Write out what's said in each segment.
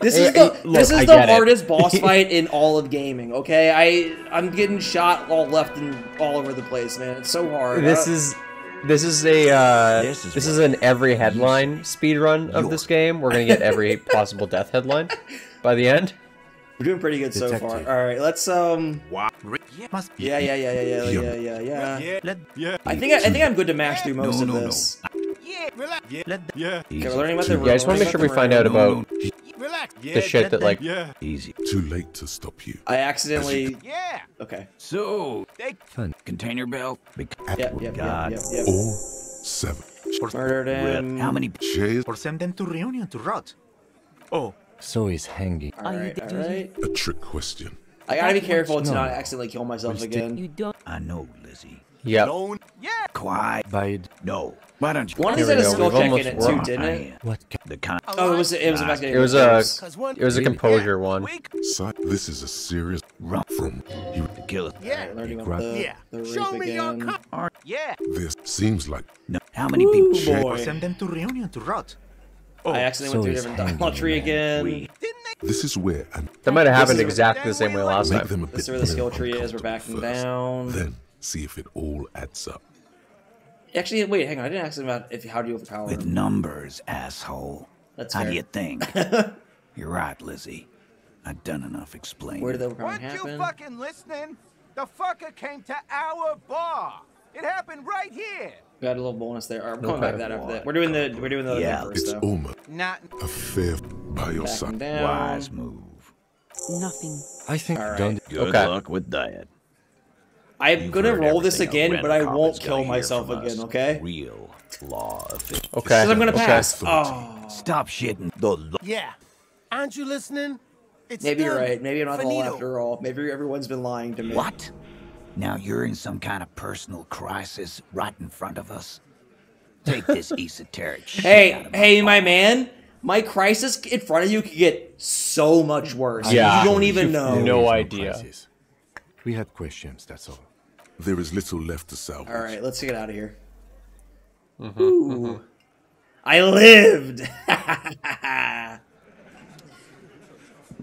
This is the look, this is I the hardest boss fight in all of gaming. Okay, I I'm getting shot all left and all over the place, man. It's so hard. This is this is a uh, This this is is, an every headline speed run of this game. We're gonna get every possible death headline by the end. we're doing pretty good so far. All right, let's um. Wow. Yeah, must be. Yeah, yeah, yeah, yeah, yeah, Yeah. yeah, yeah, yeah. Yeah. Let. Yeah. I think I, I think I'm good to mash through most No, of no, no. this. Yeah. Relax. Yeah. Let. Yeah. Okay, we're learning about the Yeah, room. Yeah, I just want to make sure we find out No, about no. Relax. Yeah, the shit that like Yeah. Easy. Too late to stop you. I accidentally. Yeah. Okay. So, take fun. Container belt. Bec- Yep, yep, yep, God. yep, yep. All seven. Murdered him. How many? Chase Or send them to reunion to rot. Oh. So he's hanging. All right, all right. a trick question. I gotta be careful to No. not accidentally kill myself again. You don't. I know, Lizzy. Yep. Alone? Yeah. Quiet. Bide. No. Why don't you? One of these Here had we a go, skull we've check almost in it too, didn't it? What? The con. Oh, it was it was investigating. It was a it was a composure one. Weak. This is a serious Run from you. to kill it. Alright, learning about the, Yeah. the Show me your again. con- Or- Yeah. This seems like No. How many people? Ooh, Or boy. send them to reunion to rot. Oh. I accidentally so went he's through a different hanging, dialogue tree again. We this is where and That might have This happened exactly the same way last time. them a bit This is where the skill tree is. We're backing uncomfortable down. Then see if it all adds up. Actually, wait, hang on. I didn't ask him about if how do you overpower With him. numbers, asshole. That's How fair. do you think? You're right, Lizzy. I've done enough explaining. Where did the overpowering Weren't you fucking listening? The fucker came to our bar. It happened right here. We got a little bonus there. Alright, we're coming Okay. back to that after that. We're doing the we're doing the Yeah, first It's though. almost Not a fair by your Backing side. down. Wise move. Nothing. I think All right. don't. Good Okay. luck with that. I'm You've gonna roll this again, but I won't kill myself again. Okay? Real law official. Okay. Because I'm gonna okay. pass. Authority. Oh, Stop shitting the yeah. Aren't you listening? It's maybe you're right. Maybe I'm not all Finito. after all. Maybe everyone's been lying to me. What? Now you're in some kind of personal crisis right in front of us? Take this esoteric shit out Hey, of my hey, my man. My crisis in front of you could get so much worse. Yeah. You don't even know. is No idea. crisis. We had questions. That's all. There is little left to salvage. All right, let's get out of here. Mm-hmm, Ooh. I lived.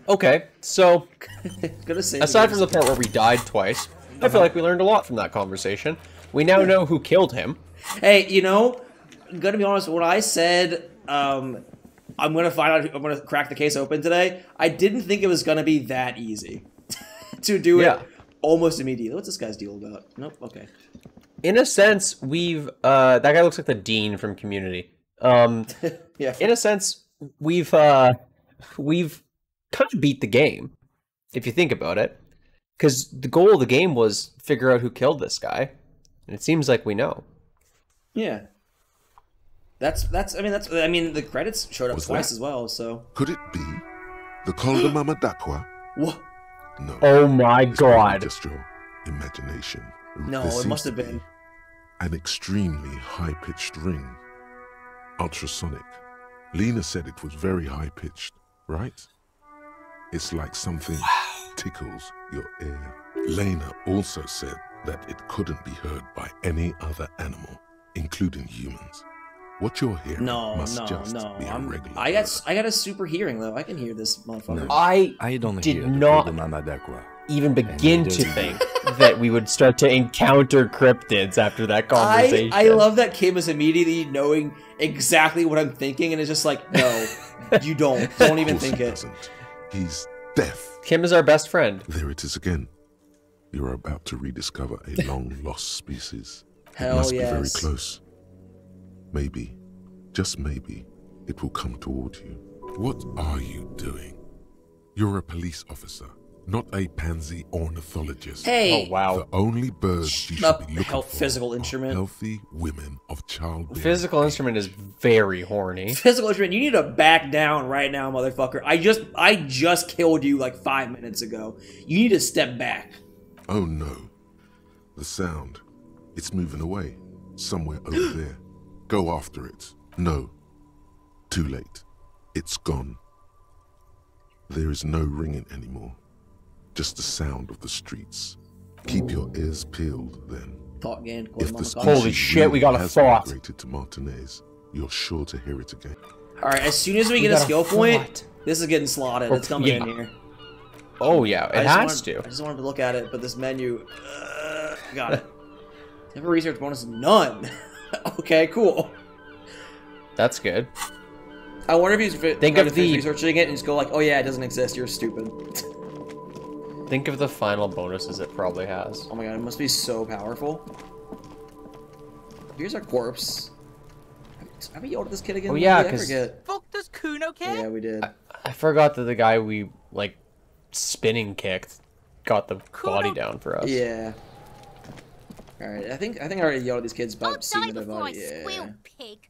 Okay, so Gonna say aside from the part where we died twice, I feel like we learned a lot from that conversation. We now know who killed him. Hey, you know, I'm gonna be honest. When I said um, I'm gonna find out, I'm gonna crack the case open today. I didn't think it was gonna be that easy to do Yeah. it almost immediately. What's this guy's deal about? Nope. Okay. In a sense, we've uh that guy looks like the dean from Community. Um Yeah. in a sense, we've uh we've kind of beat the game if you think about it. Cuz the goal of the game was figure out who killed this guy. And it seems like we know. yeah. That's that's. I mean that's. I mean the credits showed up Was twice that- as well. So Could it be the Kolda Mama Dakwa? what? No. Oh my god. Just your imagination. No, There it must have been. be An extremely high pitched ring. Ultrasonic. Lena said it was very high pitched, right? It's like something tickles your ear. Lena also said that it couldn't be heard by any other animal, including humans. What you're hearing No, must no, just no. be a I'm, regular I got. I got a super hearing though. I can hear this motherfucker. I I don't Did hear not- Golden Mama Dakwa. even begin to think that we would start to encounter cryptids after that I, conversation. I love that Kim is immediately knowing exactly what I'm thinking and it's just like, no, you don't. Don't even think he it. doesn't. He's deaf. Kim is our best friend. There it is again. You're about to rediscover a long lost species. Hell it must be very close. Maybe, just maybe, it will come toward you. What are you doing? You're a police officer, not a pansy ornithologist. Hey, Oh wow. The only birds you should up, be looking help for physical are instrument. healthy women of childbearing. Physical instrument is very horny. physical instrument, you need to back down right now, motherfucker. I just I just killed you like five minutes ago. You need to step back. Oh no. The sound. It's moving away. Somewhere over there. Go after it. No. Too late. It's gone. There is no ringing anymore. Just the sound of the streets. Keep your ears peeled then. Thought again. If the Mama species Holy shit, we got a really has thought. migrated to Martinaise, you're sure to hear it again. All right, as soon as we, We get a got a skill point, this is getting slotted. Oh, It's coming in here. Oh yeah, I it has wanted, to. I just wanted to look at it, but this menu, uh, got it. Never research bonus, none. okay, cool. That's good. I wonder if he's Think of to finish the- researching it and just go like, oh yeah, it doesn't exist. You're stupid. Think of the final bonuses it probably has. Oh my god, it must be so powerful. Here's our corpse. Have we yelled at this kid again? Oh, yeah, Maybe? I 'cause- forget. Fuck does Cuno care? Yeah, we did. I forgot that the guy we like spinning kicked got the body down for us. Yeah. All right, I think I think I already yelled at these kids I'll about seeing die the before I body. Yeah. squeal, pig.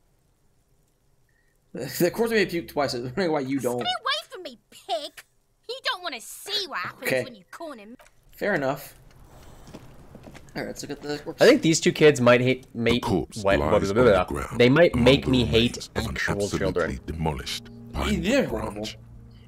the corpse made me puke twice. I was wondering why you don't. Stay away from me, pig. You don't want to see what happens Okay. when you corner me. Fair enough. All right, let's look at the corpse. I think these two kids might hate make corpse what, lies what, on blah, the blah, ground They might make me hate remains of an actual absolutely children. demolished Yeah, pine they're branch. horrible.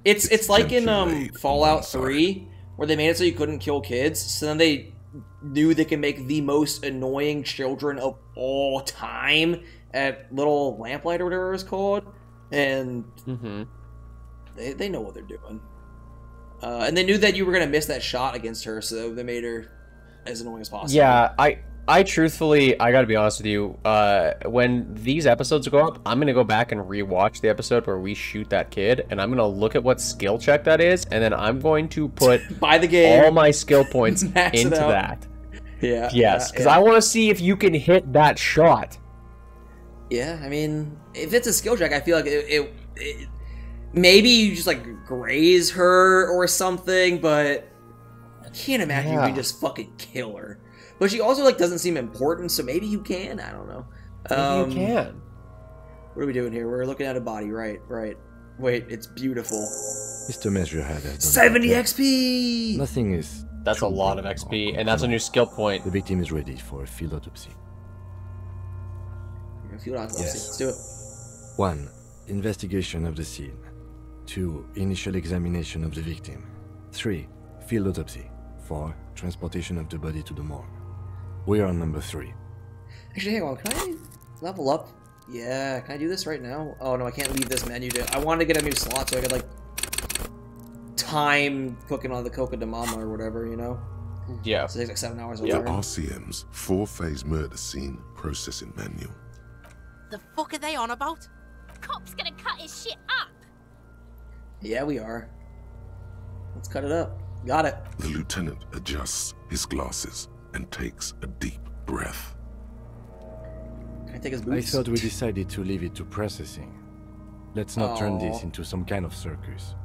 It's it's It's like in um Fallout 3 where they made it so you couldn't kill kids. So then they knew they could make the most annoying children of all time at little lamplight or whatever it's called, and Mm-hmm. they they know what they're doing. Uh, and they knew that you were gonna miss that shot against her, so they made her as annoying as possible. Yeah, I I truthfully I gotta be honest with you. Uh, when these episodes go up, I'm gonna go back and rewatch the episode where we shoot that kid, and I'm gonna look at what skill check that is, and then I'm going to put Buy the game. all my skill points into that. yeah. Yes, yeah, because yeah. I want to see if you can hit that shot. Yeah, I mean, if it's a skill check, I feel like it, it, it maybe you just like graze her or something, but I can't imagine you can just fucking kill her. But she also like doesn't seem important, so maybe you can. I don't know. Maybe Um, you can. What are we doing here? We're looking at a body, right? Right. Wait, it's beautiful. Mr. Measurehead has done Seventy that. XP. Nothing is. That's a lot of XP, and that's a new skill point. The victim is ready for a field autopsy. Field autopsy. Yes. Let's do it. 1. Investigation of the scene. 2. Initial examination of the victim. 3. Field autopsy. 4. Transportation of the body to the morgue. We are on number 3. Actually, hang on. Can I level up? Yeah. Can I do this right now? Oh no, I can't leave this menu. To... I wanted to get a new slot so I could like time cooking on the Coca de Mama or whatever. You know. Yeah. So it takes like seven hours. yeah. The whatever. RCM's four-phase murder scene processing manual. The fuck are they on about? Cop's gonna cut his shit up. Yeah, we are. Let's cut it up. Got it. The lieutenant adjusts his glasses and takes a deep breath. Can I take his I thought we decided to leave it to processing. Let's not turn this into some kind of circus.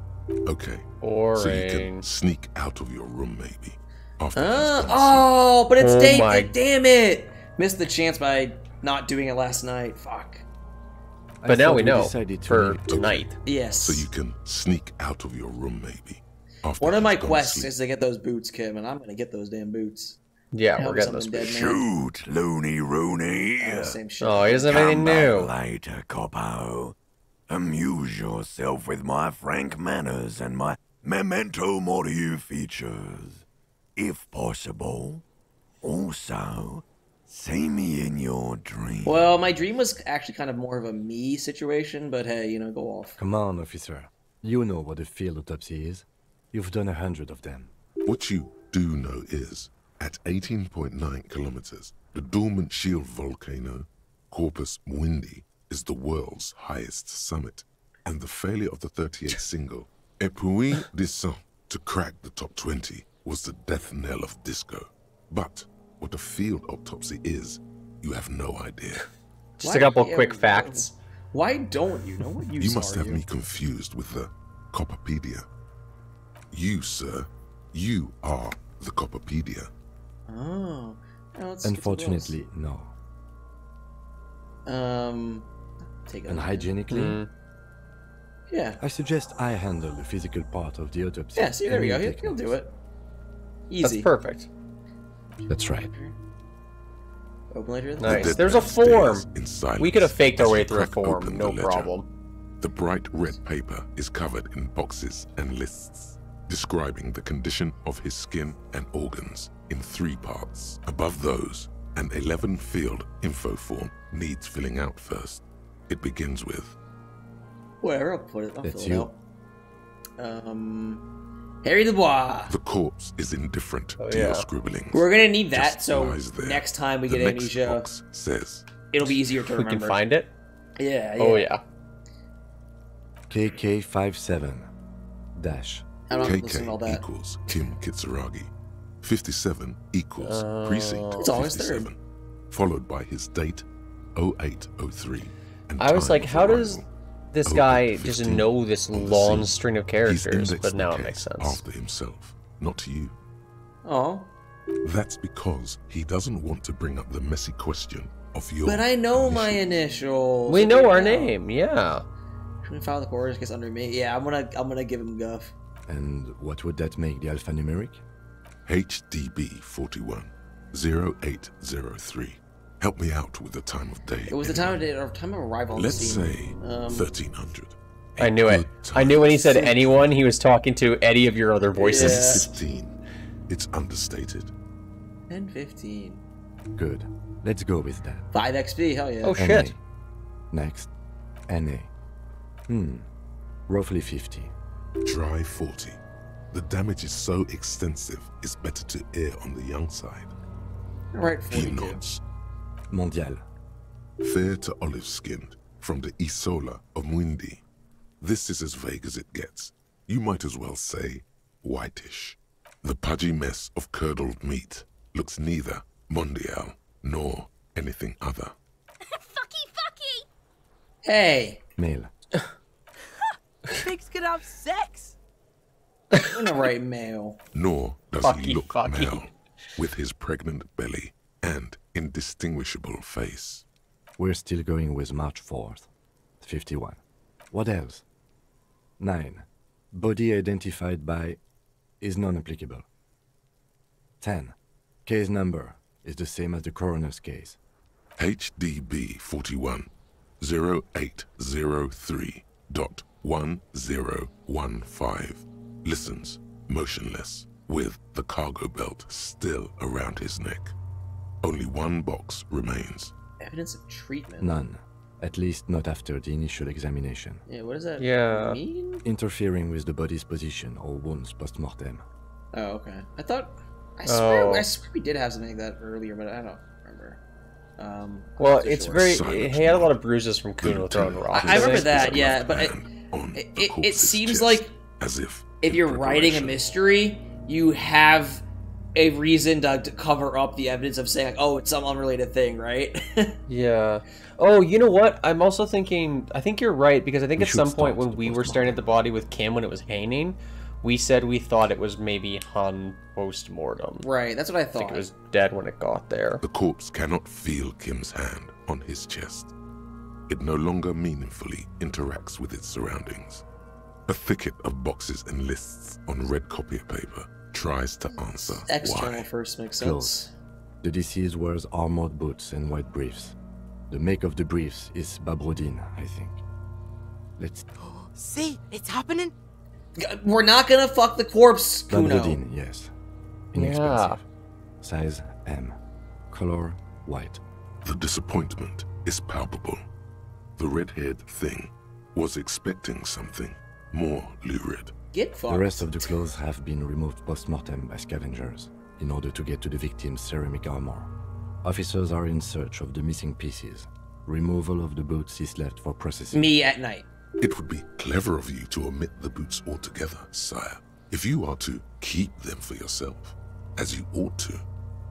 Okay, or so you can sneak out of your room maybe. After Uh, oh, but it's Oh day. my- Damn it! Missed the chance by not doing it last night. Fuck. I But now thought we know decided to for leave it- tonight. Yes. so you can sneak out of your room maybe. After One of my gone quests sleep. is to get those boots, Kim, and I'm gonna get those damn boots. Yeah, we're getting those. someone dead. Shoot, Looney rooney. Oh, same shit. Oh, he doesn't have anything Come back new. later, Coppo. Amuse yourself with my frank manners and my memento mori features. If possible. Also, see me in your dream. Well, my dream was actually kind of more of a me situation, but hey, you know, go off. Come on, officer. You know what a field autopsy is. You've done a hundred of them. What you do know is, at 18.9 kilometers, the dormant shield volcano, Corpus Mundi, is the world's highest summit. And the failure of the 38th single, Epui Descent, to crack the top 20 was the death knell of disco. But what a field autopsy is, you have no idea. Just a couple yeah, quick wh- facts. Why don't you know what use You must have you? me confused with the Copperpedia. You, sir, you are the Copperpedia. Oh. Yeah, let's get some Unfortunately, no. Um. Take it. And hygienically, Mm, Yeah. I suggest I handle the physical part of the autopsy. Yeah. See, there we and go. you He'll, he'll do notes. it. that's Easy. perfect. That's right. Open later. Nice. dead There's a form. in We could have faked our way through a form, no ledger. problem. The bright red paper is covered in boxes and lists, describing the condition of his skin and organs in three parts. Above those, an 11 field info form needs filling out first. It begins with Where? I'll put it. I'll That's fill it you. out. Um, Harry Dubois. The corpse is indifferent Oh, to yeah. your scribblings. We're gonna need that, Just so lies there. next time we the get next amnesia, box says it'll be easier to remember. We can find it. Yeah, yeah. Oh yeah. KK57 dash. I don't KK that. equals Kim Kitsuragi. 57 equals oh, precinct It's 3rd. 57, followed by his date 0803. and I was like, how does this guy just know this long string of characters? But now it makes sense. After himself, not to you. Oh, That's because he doesn't want to bring up the messy question of your. but I know my initial- initials. We know our Yeah. name. Yeah. Should we file the case under me? Yeah, I'm gonna I'm gonna give him guff. And what would that make the alphanumeric? HDB 41 0803. Help me out with the time of day. It was the time of day or time of arrival Let's the say Um, 1300. I knew it. I knew when he said anyone, he was talking to any of your other voices. Yeah. 15. It's understated. 10, 15. Good. Let's go with that. 5 XP, hell yeah. Oh shit. NA. Next. NA. Hmm. Roughly 50. Dry 40. The damage is so extensive, it's better to err on the young side. Alright, He nods. Mondial. Fair to olive skinned, from the Isola of Mundi. This is as vague as it gets. You might as well say whitish. The pudgy mess of curdled meat looks neither mondial nor anything other. Fucky, fucky! Hey, Male. Pigs can have sex. I'm gonna male. Nor does Fucky, he look fucky. male, with his pregnant belly and indistinguishable face. We're still going with March 4th. 51. What else? 9. Body identified by is non-applicable. 10. Case number is the same as the coroner's case. HDB 41 0803 dot 1015 listens motionless with the cargo belt still around his neck. Only one box remains. Evidence of treatment. None. At least not after the initial examination. Yeah, what does that Yeah. mean? Interfering with the body's position or wounds post-mortem. Oh, okay. I thought I swear Oh. I swear we did have something like that earlier, but I don't remember. Um, Well, it's sure. very. Silence He had a lot of bruises from Cuno throwing rocks. I- I remember that, yeah, but it- hand on it- the it- it seems chest, like as if if you're writing a mystery, you have a reason to, to cover up the evidence of saying, like, oh, it's some unrelated thing, right? Yeah. Oh, you know what? I'm also thinking. I think you're right because I think We at some point when we were staring at the body with Kim when it was hanging, we said we thought it was maybe Hun post mortem. right, that's what I I think thought. it was dead when it got there. The corpse cannot feel Kim's hand on his chest. It no longer meaningfully interacts with its surroundings. A thicket of boxes and lists on red copier paper tries to answer External why. first makes Close. sense. The deceased wears armored boots and white briefs. The make of the briefs is Babrodin, I think. Let's... See, it's happening. We're not gonna fuck the corpse, Cuno. Babrodin, yes. Inexpensive. Size M. Color white. The disappointment is palpable. The red-haired thing was expecting something more lurid. Get fucked. The rest of the clothes have been removed post-mortem by scavengers in order to get to the victim's ceramic armor. Officers are in search of the missing pieces. Removal of the boots is left for processing. Me at night. It would be clever of you to omit the boots altogether, sire. If you are to keep them for yourself, as you ought to,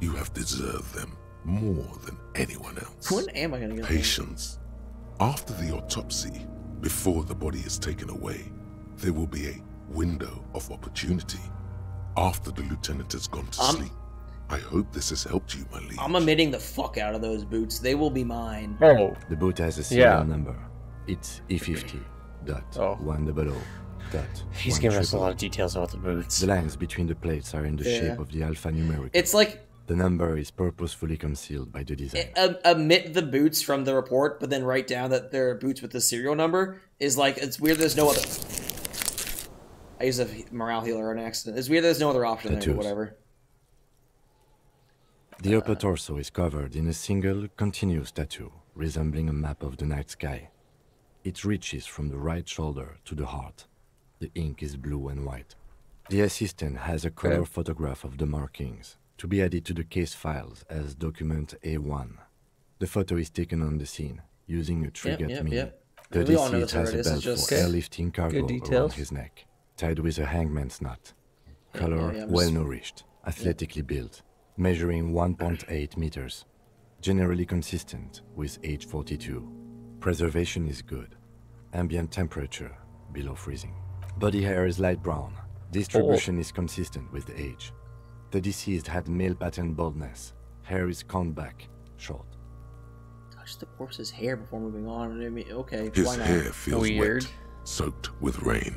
you have deserved them more than anyone else. When am I gonna get them? Patience. After the autopsy, before the body is taken away, there will be a window of opportunity. After the lieutenant has gone to Um, sleep. I hope this has helped you, my liege. I'm omitting the fuck out of those boots. They will be mine. Oh, The boot has a serial Yeah. number. It's E50 dot Oh. one double O dot. he's giving us a lot of details about the boots. The lines between the plates are in the Yeah. shape of the alphanumeric. It's like The number is purposefully concealed by the design. um, omit the boots from the report, but then write down that they're boots with the serial number is like it's weird. There's no other. I use a morale healer on accident. It's weird. There's no other option there. Whatever. The upper torso is covered in a single continuous tattoo resembling a map of the night sky. It reaches from the right shoulder to the heart. The ink is blue and white. The assistant has a color Okay. photograph of the markings to be added to the case files as document A1. The photo is taken on the scene using a trigger yep, mean. yep. The We all know deceased has a this belt for Okay. airlifting cargo around his neck, tied with a hangman's knot. Color yeah, I'm just- well nourished, athletically built, measuring 1.8 meters. Generally consistent with age 42. Preservation is good. Ambient temperature below freezing. Body hair is light brown. Oh. Distribution is consistent with the age. The deceased had male pattern baldness. Hair is combed back, short. Touch the corpse's hair before moving on. I mean, okay, His why not? hair feels Weird. wet, soaked with rain,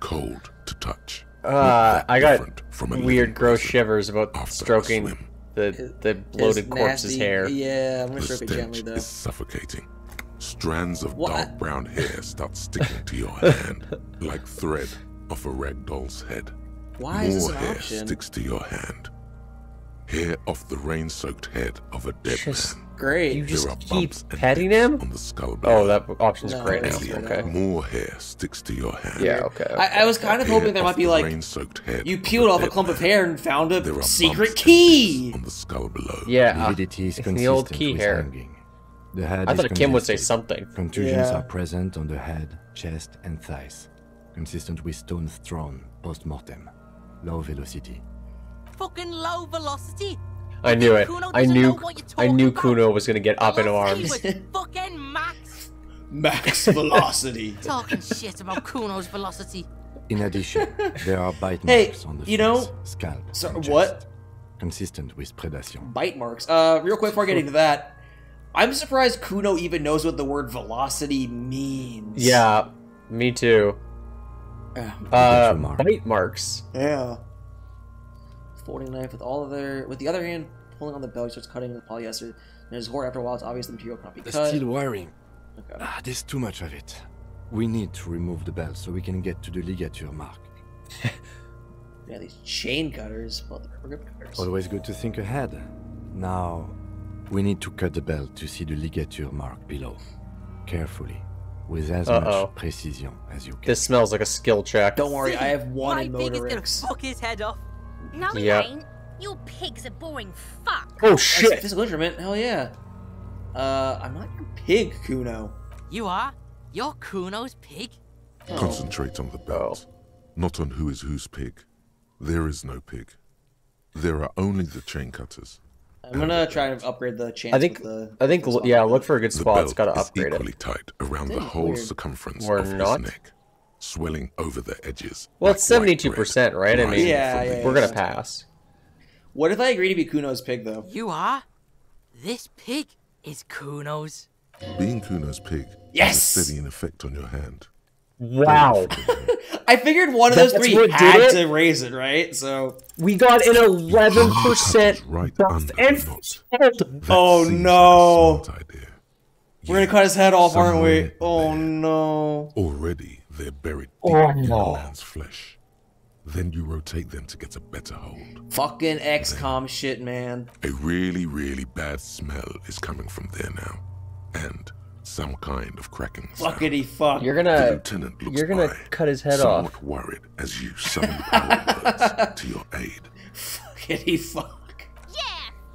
cold to touch. Uh, I got from a weird, gross shivers about stroking swim. the the His bloated corpse's nasty- hair. Yeah, I'm gonna The stroke it gently stench though. is suffocating. Strands of What? dark brown hair start sticking to your hand like thread off a rag doll's head. Why is this More an hair option? sticks to your hand. Hair off the rain-soaked head of a dead Just- man. Great. You just there are keep bumps petting him? on the skull. Oh, that option's No, great now. it's Alien, Okay. More hair sticks to your hand. Yeah. Okay. I, I was kind of Hair hoping there might be the like rain-soaked head you of peeled off a dead clump of hair and found a are secret key. on the skull below. yeah. Validity is it's the old key hair. hanging. The head I thought Kim would say something. Contusions Yeah. are present on the head, chest, and thighs, consistent with stones thrown post-mortem. Low velocity. Fucking low velocity. I knew it. Cuno I knew. know what you're I knew talking Cuno was gonna get up in arms. fucking max. Max velocity. Talking shit about Cuno's velocity. In addition, there are bite Hey, marks on the you know- face, scalp, So- and what? consistent with predation. Bite marks. Uh, real quick before getting to that, I'm surprised Cuno even knows what the word velocity means. Yeah. Me too. Yeah. Uh, mark. bite marks. Yeah. Folding knife with all other with the other hand pulling on the belt, starts cutting the polyester. And his horror after a while, it's obvious the material cannot be The cut. steel wiring. Okay. Ah, there's too much of it. We need to remove the belt so we can get to the ligature mark. Yeah, these chain cutters. Well, they're rip cutters. Always good to think ahead. Now, we need to cut the belt to see the ligature mark below. Carefully, with as Uh-oh. much precision as you can. This smells like a skill check. Don't worry, I have one My in pig is gonna fuck his head off. No, he Yep. ain't. Your pig's are boring fuck. Oh That's shit! Physical instrument, hell yeah. Uh, I'm not your pig, Cuno. You are? You're Cuno's pig? Concentrate on the belt, not on who is whose pig. There is no pig. There are only the chain cutters. I'm gonna try and upgrade the chance. I think. with the, I think. the. Yeah. Look for a good The spot. It's belt gotta is upgrade equally it. tight around the whole weird. circumference Or of not. his neck, swelling over the edges. Well, like it's seventy-two percent, right? I mean, rising Yeah, yeah, we're gonna pass. What if I agree to be Cuno's pig though? You are? This pig is Cuno's. Being Cuno's pig Yes! has a steadying effect on your hand. Wow. I figured one of those three what had did it? to raise it, right? So. We got an eleven percent Right and the knot. That Oh, no. Like a. Oh, We're gonna cut his head off, aren't we? Oh no. Already, they're buried oh, deep Oh, in no. a man's flesh. Then you rotate them to get a better hold. Fucking XCOM shit, man. A really, really bad smell is coming from there now, and some kind of cracking sound. Fuckity fuck. You're gonna. lieutenant looks You're gonna by, cut his head somewhat off. worried as you summon power words to your aid. Fuckity fuck. Yeah,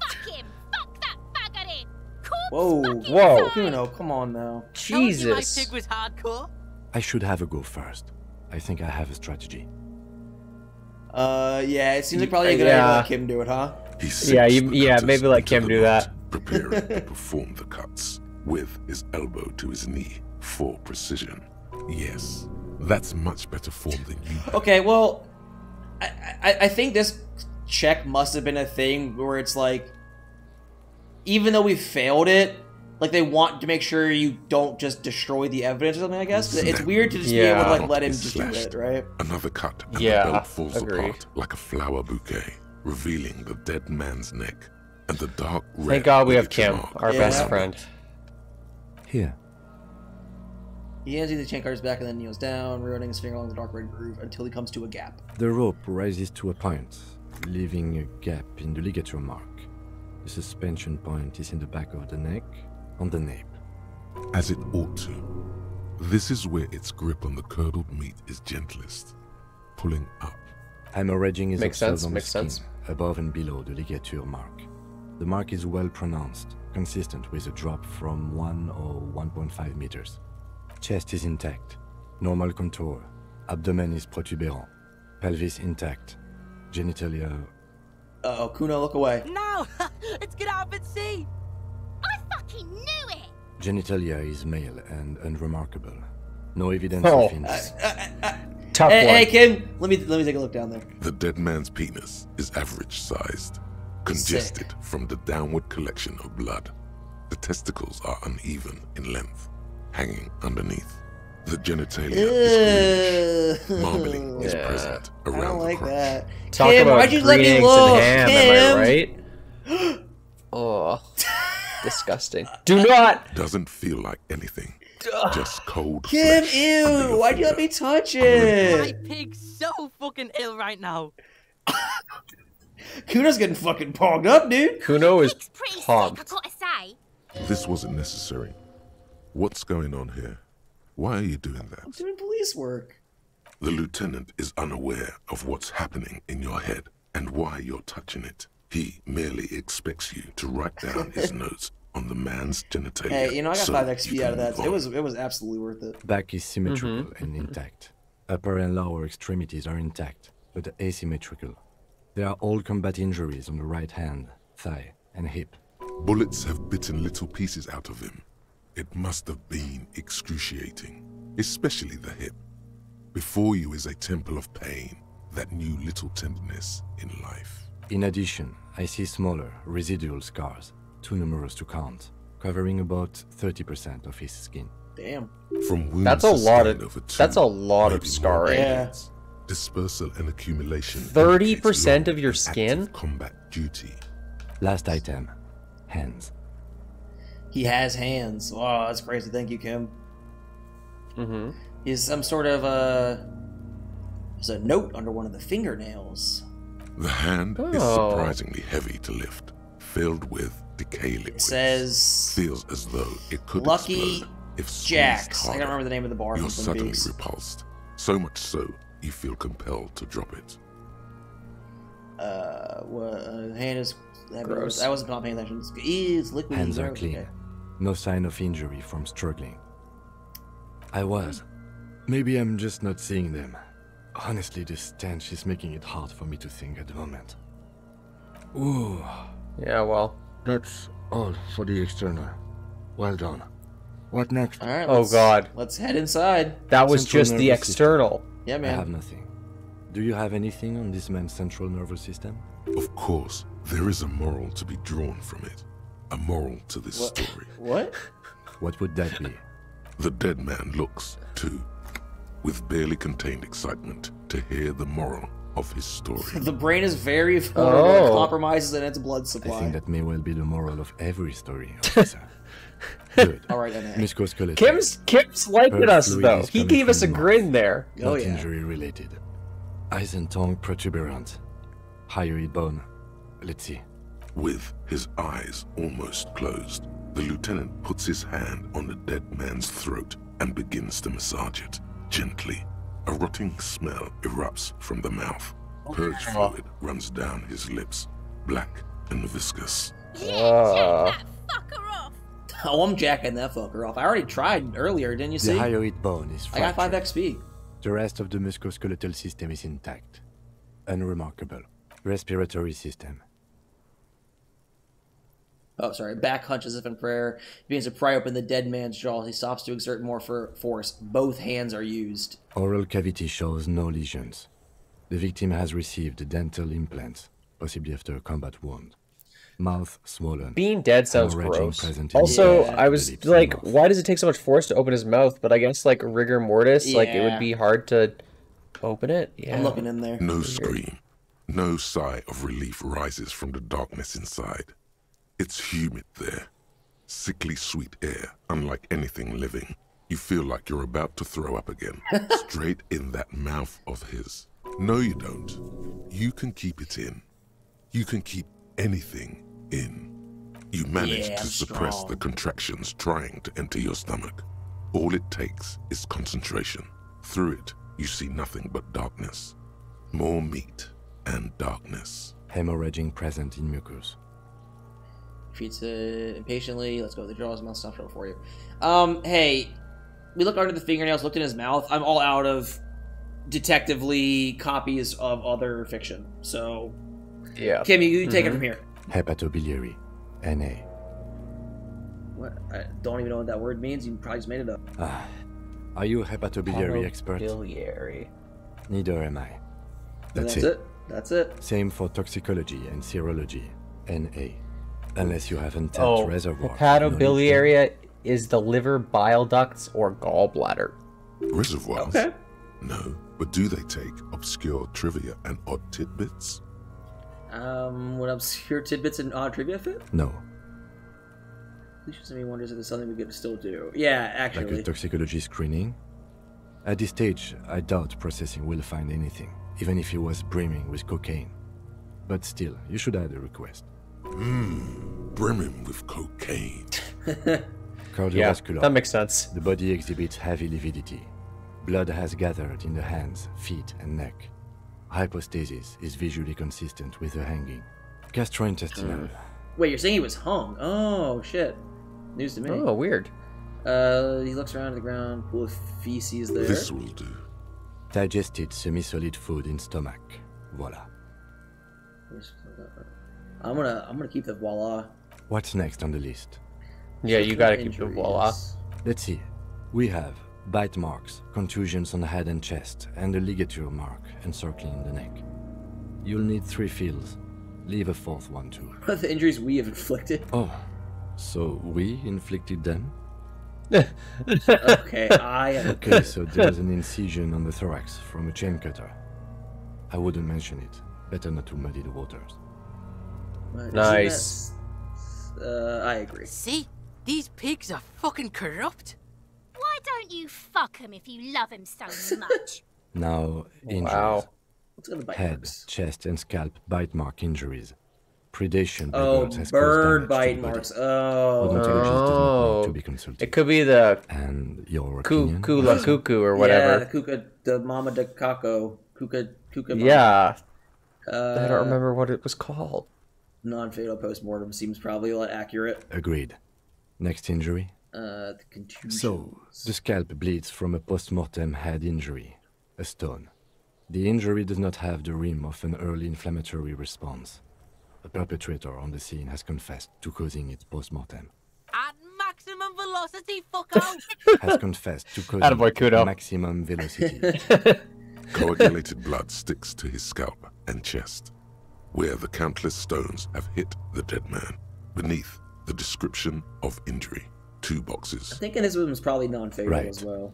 fuck him. Fuck that faggoty. Corpse Whoa. fucking Whoa. time. Cuno, come on now. Told you my pig was hardcore. I should have a go first. I think I have a strategy. Uh, yeah, it seems like probably a good idea to let Kim do it, huh? Yeah, you- yeah, maybe let Kim do that. Preparing to perform the cuts with his elbow to his knee for precision. Yes, that's much better form than you. Okay, well, I, I, I think this check must have been a thing where it's like, even though we failed it, like they want to make sure you don't just destroy the evidence or something. I guess it's weird to just be able to like let him just do it, right? Another cut, and Yeah, the belt falls agreed. apart like a flower bouquet, revealing the dead man's neck and the dark red. Thank God we have ligature Kim, mark our Yeah. best friend. Here, He hands you the chain cutters back and then kneels down, running his finger along the dark red groove until he comes to a gap. the rope rises to a point, leaving a gap in the ligature mark. The suspension point is in the back of the neck, on the nape. as it ought to. This is where its grip on the curdled meat is gentlest, pulling up. Hemorrhaging is Makes observed sense, on makes the skin, sense. above and below the ligature mark. The mark is well pronounced, consistent with a drop from 1 or 1.5 meters. Chest is intact, normal contour. Abdomen is protuberant, pelvis intact. Genitalia Uh oh, Cuno, look away. No! Let's get out and see! I fucking knew it! genitalia is male and unremarkable. No evidence Oh. of incest. Uh, uh, uh, Tough Hey, one. hey, Kim, let me let me take a look down there. The dead man's penis is average sized, congested from the downward collection of blood. The testicles are uneven in length, hanging underneath. The genitalia is greenish. Marbling is Yeah. present I around don't the like crotch. that. Talk Kim, about why'd you let green me eggs look? and ham, Kim? am I right? oh, disgusting. Do not. Doesn't feel like anything. Just cold Kim, flesh ew! Why'd you let me touch it? My it? pig's so fucking ill right now. Cuno's getting fucking pogged up, dude. Cuno is It's pretty sick, I pumped. This wasn't necessary. What's going on here? Why are you doing that? I'm doing police work. The lieutenant is unaware of what's happening in your head and why you're touching it. He merely expects you to write down his notes on the man's genitalia. Hey, you know I got so five XP out of that. It was it was absolutely worth it. Back is symmetrical mm-hmm. and intact. Upper and lower extremities are intact, but asymmetrical. There are all combat injuries on the right hand, thigh, and hip. Bullets have bitten little pieces out of him. It must have been excruciating, especially the hip. Before you is a temple of pain that knew little tenderness in life. In addition, I see smaller, residual scars, too numerous to count, covering about 30% of his skin. Damn. From wounds That's a lot of- over two, that's a lot of scarring. Yeah. Decades. Dispersal and accumulation. 30% of your skin? Combat duty. Last item, hands. He has hands. Wow, that's crazy. Thank you, Kim. Mm-hmm. He's some sort of a There's a note under one of the fingernails. The hand is Oh. surprisingly heavy to lift, filled with decay liquid. It says feels as though it could Lucky explode if squeezed Jacks. I harder. can't remember the name of the bar You're suddenly Peaks. repulsed, so much so you feel compelled to drop it. Uh, what, uh, hand is. Gross. I wasn't not paying attention. It's liquid. Hands are clean. okay. No sign of injury from struggling. I was. Maybe I'm just not seeing them. Honestly, this stench is making it hard for me to think at the moment. Ooh, Yeah, well. that's all for the external. Well done. What next? All right. Oh, God. Let's head inside. That was Central just the external. system. External. Yeah, I have nothing. Do you have anything on this man's central nervous system? Of course, there is a moral to be drawn from it. A moral to this What? story. What? What would that be? The dead man looks, too, with barely contained excitement to hear the moral of his story. The brain is very vulnerable. It Oh. compromises in its blood supply. I supply. think that may well be the moral of every story, officer. Good. All right, NA. Musculoskeletal. Kim's Kim's liking Bird us fluid though. He gave us a from grin mouth. there. Oh, not yeah. injury related. Eyes and tongue protuberant. Hyoid bone. Let's see. With his eyes almost closed, the lieutenant puts his hand on the dead man's throat and begins to massage it gently. A rotting smell erupts from the mouth. Purge fluid runs down his lips, black and viscous. Yeah, Uh. Oh, I'm jacking that fucker off. I already tried earlier, didn't you see? The hyoid bone is fractured. I got 5 XP. The rest of the musculoskeletal system is intact. Unremarkable. Respiratory system. Oh, sorry. Back hunch as if in prayer. He begins to pry open the dead man's jaw. He stops to exert more for force. Both hands are used. Oral cavity shows no lesions. The victim has received dental implants, possibly after a combat wound. Mouth swollen. Being dead sounds Hemorrhaging gross. present in Also, Yeah. I was like, mouth. why does it take so much force to open his mouth? But I guess like rigor mortis, like it would be hard to open it. Yeah. I'm looking in there. No scream, no sigh of relief rises from the darkness inside. It's humid there. Sickly sweet air, unlike anything living. You feel like you're about to throw up again, straight in that mouth of his. No, you don't. You can keep it in. You can keep anything in. You manage Yeah, to suppress strong. the contractions trying to enter your stomach. All it takes is concentration. Through it, you see nothing but darkness. More meat and darkness. Hemorrhaging present in mucus. Treats it impatiently. Let's go. The jaws mouth stuff for you. Um, hey, we looked under the fingernails, looked in his mouth. I'm all out of detectively copies of other fiction. So, Yeah. Kim, you, you take it Mhm. from here. Hepatobiliary. NA. What? I don't even know what that word means. You probably just made it up. Ah. Are you a hepatobiliary expert? Biliary. Neither am I. That's, That's it. That's it. Same for toxicology and serology. NA. Unless you have untapped Oh, reservoir. hepatobiliary is the liver, bile ducts, or gallbladder. Reservoirs? Okay. No, but do they take obscure trivia and odd tidbits? Um, what obscure tidbits and odd trivia fit? No. Please just me wonders if there's something we could still do. Yeah, actually. Like a toxicology screening? At this stage, I doubt processing will find anything, even if he was brimming with cocaine. But still, you should add a request. Mmm, brimming with cocaine. Cardiovascular. Yeah, Cardiovascular. that makes sense. The body exhibits heavy lividity. Blood has gathered in the hands, feet, and neck. Hypostasis is visually consistent with the hanging. Gastrointestinal. Wait, you're saying he was hung? Oh shit! News to me. Oh, weird. Uh, he looks around to the ground, pool of feces there. This will do. Digested semi-solid food in stomach. Voila. I'm gonna, I'm gonna keep the voila. What's next on the list? Yeah, you gotta keep the voila. Let's see. We have bite marks, contusions on the head and chest, and a ligature mark encircling the neck. You'll need three fields. Leave a fourth one too. What are the injuries we have inflicted? Oh, so we inflicted them? Okay, I am. Okay, so there's an incision on the thorax from a chain cutter. I wouldn't mention it. Better not to muddy the waters. Isn't Nice. Uh, I agree. See? These pigs are fucking corrupt. Why don't you fuck him if you love him so much? Now, injuries. Wow. Let's to the bite Head, marks. chest, and scalp bite mark injuries. Predation by Oh, birds has bird bite marks. Oh, Odontologist does not Oh. to be consulted. It could be the And your ku- opinion? kula cuckoo or yeah, the whatever. kuka, the mama de caco, kuka, kuka. mama. Yeah, uh, I don't remember what it was called. Non-fatal postmortem seems probably a lot accurate. Agreed. Next injury. Uh, the contusion. So, the scalp bleeds from a post-mortem head injury, a stone. The injury does not have the rim of an early inflammatory response. The perpetrator on the scene has confessed to causing it post-mortem. At maximum velocity, fucko! Has confessed to causing Attaboy, Cuno. maximum velocity. Coagulated blood sticks to his scalp and chest, where the countless stones have hit the dead man. Beneath, the description of injury. Two boxes. I think boxes. thinking this one was probably non-fatal Right. as well.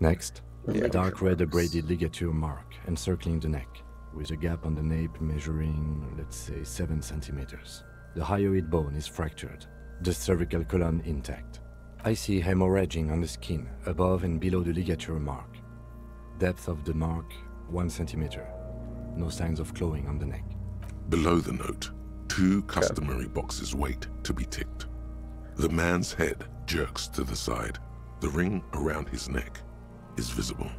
Next, Yeah. a dark red abraded ligature mark encircling the neck, with a gap on the nape measuring, let's say, 7 centimeters. The hyoid bone is fractured, the cervical column intact. I see hemorrhaging on the skin, above and below the ligature mark. Depth of the mark, 1 centimeter. No signs of clawing on the neck. Below the note, two customary boxes wait to be ticked. The man's head jerks to the side. The ring around his neck is visible.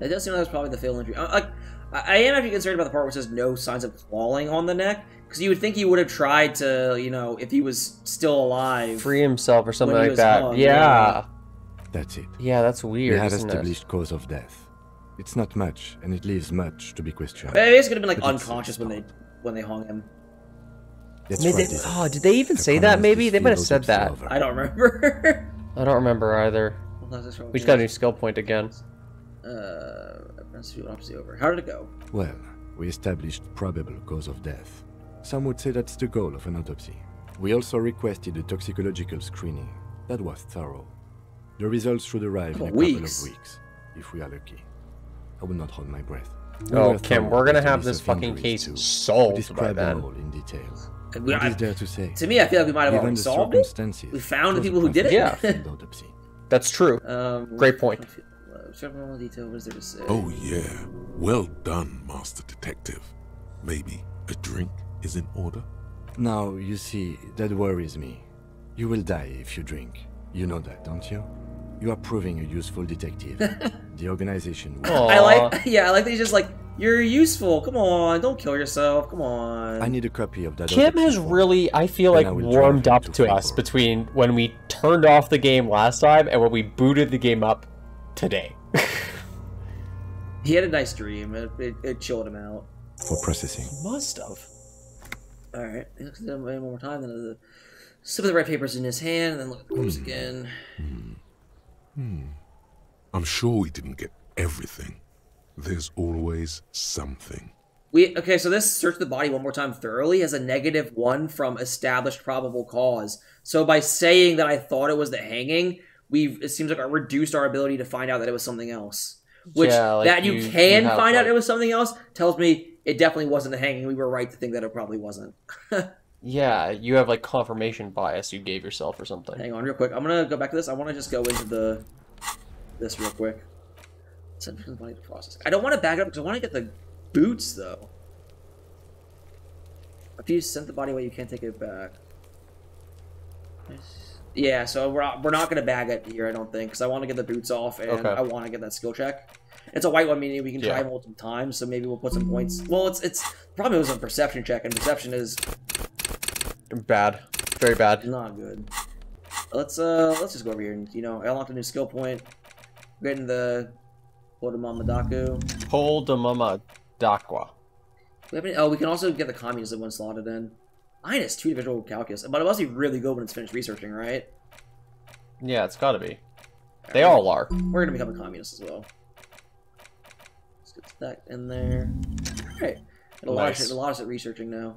It does seem like that's probably the fatal injury. I, I, I am actually concerned about the part where it says no signs of clawing on the neck, because you would think he would have tried to, you know, if he was still alive. Free himself or something like that. hung, yeah. yeah. That's it. Yeah, that's We weird. have isn't it? established cause of death. It's not much, and it leaves much to be questioned. Maybe he's gonna been like But unconscious when they when they hung him. Let's Maybe they- oh, did they even The say that? Maybe they might have said that. over. I don't remember. I don't remember either. We just got a new skill point again. Uh, let's autopsy over. How did it go? Well, we established probable cause of death. Some would say that's the goal of an autopsy. We also requested a toxicological screening. That was thorough. The results should arrive in a Couple couple of weeks, if we are lucky. I will not hold my breath. We Oh, Kim, we're gonna have this fucking case too. Solved by then. all in detail. And we- What I- is there to say? To me, I feel like we might have Given already solved it. We found the it was a people who did it. Yeah. That's true. Um, Great point. Several detail. What is there to say? Oh, yeah. Well done, Master Detective. Maybe a drink is in order? Now, you see, that worries me. You will die if you drink. You know that, don't you? You are proving a useful detective. the organization will... I like, yeah, I like that he's just like, you're useful. Come on, don't kill yourself. Come on. I need a copy of that Kim has form. really, I feel Then like, I warmed up to to us Frankfurt. between when we turned off the game last time and when we booted the game up today. He had a nice dream. It, it, it chilled him out. For processing. Must have. All right, he looks at them one more time. Then the slip of the red papers in his hand, and then look at the corpse hmm. again. Hmm. Hmm. I'm sure we didn't get everything. There's always something. We okay. So this search the body one more time thoroughly has a negative one from established probable cause. So by saying that I thought it was the hanging, we've it seems like I reduced our ability to find out that it was something else. Which Yeah, like that you, you- can you have, find out it was something else tells me it definitely wasn't the hanging. We were right to think that it probably wasn't. Yeah, you have like confirmation bias you gave yourself or something. Hang on, real quick. I'm gonna go back to this. I want to just go into the this real quick. Send the body to process. I don't want to back up because I want to get the boots though. If you sent the body away, you can't take it back. Yeah, so we're not, we're not gonna bag it here. I don't think because I want to get the boots off and Okay. I want to get that skill check. It's a white one, meaning we can try multiple times. So maybe we'll put some points. Well, it's it's probably it was a perception check, and perception is Bad. Very bad. not good. Let's uh let's just go over here and you know I unlocked a new skill point. Getting the Odamama Daku. Hold the mama dakwa. We have any, oh we can also get the communism one slotted in. Minus two visual calculus, but it must be really good when it's finished researching, right? Yeah, it's gotta be. They all are. We're gonna become a communist as well. Let's get that in there. Alright. Got A lot of Nice. shit, a lot of shit researching now.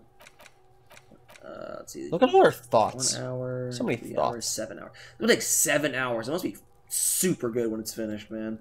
Uh, let's see. Look at all our One thoughts. hour. So many thoughts. Hours, seven hours. It would take seven hours. It must be super good when it's finished, man.